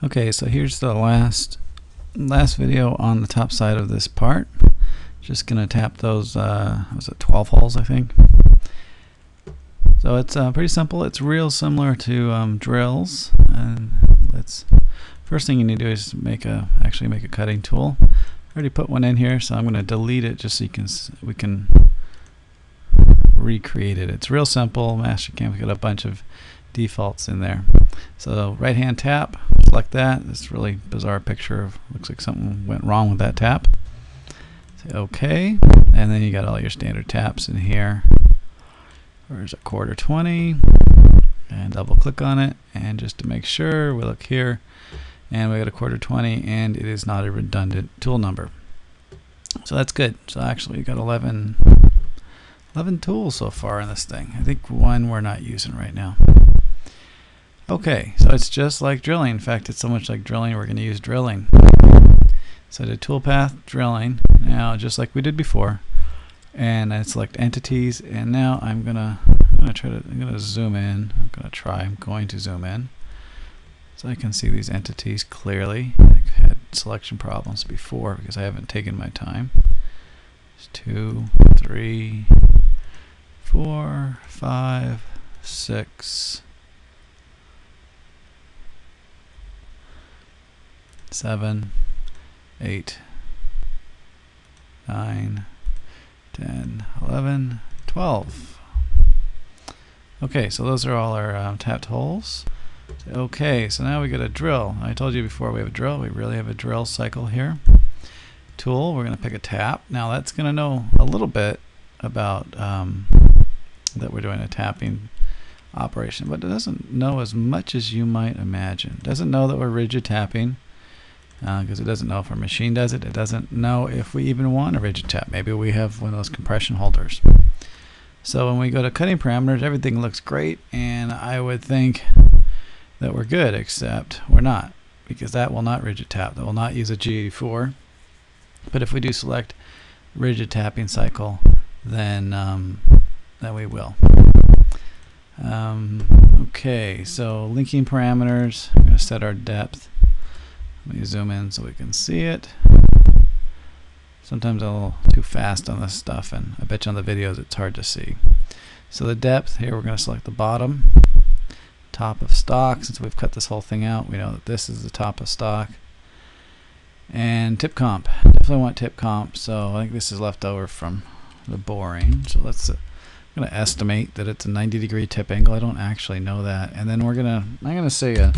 Okay, so here's the last last video on the top side of this part. Just gonna tap those, uh, was it 12 holes I think. So it's uh, pretty simple. It's real similar to um, drills. And let's first thing you need to do is make a actually make a cutting tool. I already put one in here, so I'm gonna delete it just so you can we can recreate it. It's real simple. Mastercam's got a bunch of defaults in there. So right hand tap, select that. This really bizarre picture of looks like something went wrong with that tap. Say OK, and then you got all your standard taps in here. There's a quarter 20, and double click on it, and just to make sure, we look here, and we got a quarter 20, and it is not a redundant tool number. So that's good. So actually, we got 11, 11 tools so far in this thing. I think one we're not using right now. Okay, so it's just like drilling. In fact, it's so much like drilling, we're going to use drilling. So I the toolpath drilling, now just like we did before, and I select entities, and now I'm gonna, I'm gonna try to, I'm gonna zoom in. I'm gonna try. I'm going to zoom in, so I can see these entities clearly. I've had selection problems before because I haven't taken my time. There's two, three, four, five, six. Seven, eight, nine, ten, eleven, twelve. Okay, so those are all our um, tapped holes. Okay, so now we got a drill. I told you before we have a drill. We really have a drill cycle here. Tool, we're going to pick a tap. Now that's going to know a little bit about um, that we're doing a tapping operation, but it doesn't know as much as you might imagine. It doesn't know that we're rigid tapping because uh, it doesn't know if our machine does it. It doesn't know if we even want a rigid tap. Maybe we have one of those compression holders. So when we go to cutting parameters, everything looks great, and I would think that we're good, except we're not, because that will not rigid tap. That will not use a G84. But if we do select rigid tapping cycle, then um, then we will. Um, okay, so linking parameters. We're going to set our depth. Let me zoom in so we can see it. Sometimes I'm a little too fast on this stuff, and I bet you on the videos it's hard to see. So the depth, here we're going to select the bottom, top of stock. Since we've cut this whole thing out, we know that this is the top of stock. And tip comp, definitely want tip comp, so I think this is left over from the boring. So let's, uh, I'm going to estimate that it's a 90 degree tip angle. I don't actually know that. And then we're going to, I'm going to say a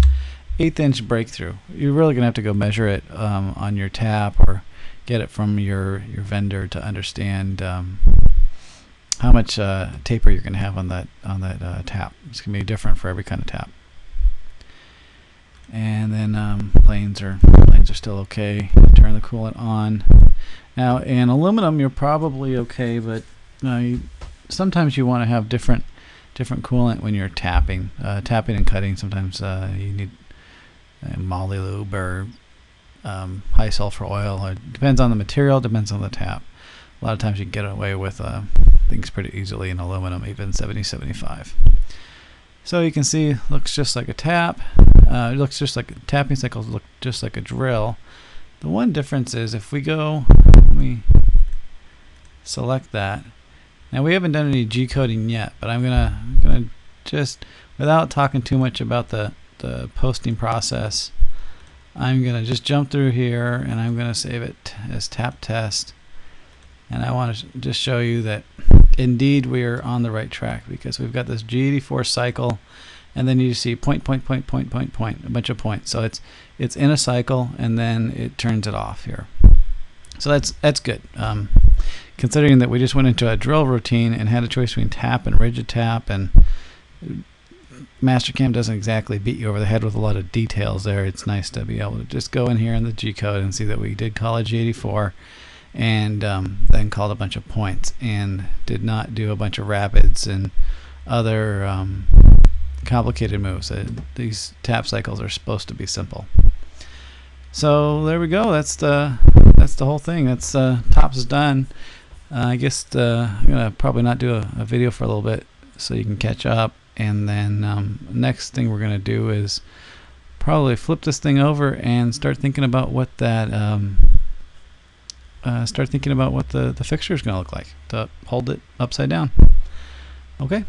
eighth inch breakthrough. You're really gonna have to go measure it um, on your tap or get it from your your vendor to understand um, how much uh, taper you're gonna have on that on that uh, tap. It's gonna be different for every kind of tap. And then um, planes are planes are still okay. Turn the coolant on. Now in aluminum you're probably okay, but uh, you, sometimes you want to have different different coolant when you're tapping. Uh, tapping and cutting sometimes uh, you need moly lube or um, high sulfur oil. It depends on the material, depends on the tap. A lot of times you can get away with uh, things pretty easily in aluminum, even 7075. So you can see looks just like a tap. Uh, it looks just like tapping cycles look just like a drill. The one difference is if we go, we select that. Now we haven't done any G coding yet, but I'm gonna gonna just without talking too much about the the posting process. I'm going to just jump through here and I'm going to save it as tap test. And I want to just show you that indeed we are on the right track because we've got this G84 cycle and then you see point, point, point, point, point, point, a bunch of points. So it's it's in a cycle and then it turns it off here. So that's that's good. Um, considering that we just went into a drill routine and had a choice between tap and rigid tap and Mastercam doesn't exactly beat you over the head with a lot of details there. It's nice to be able to just go in here in the G code and see that we did call a G84 and um, then called a bunch of points and did not do a bunch of rapids and other um, complicated moves. Uh, these tap cycles are supposed to be simple. So there we go. That's the that's the whole thing. That's uh, tops is done. Uh, I guess uh, I'm gonna probably not do a, a video for a little bit so you can catch up and then um, next thing we're going to do is probably flip this thing over and start thinking about what that um, uh, start thinking about what the the fixture is going to look like to hold it upside down. Okay.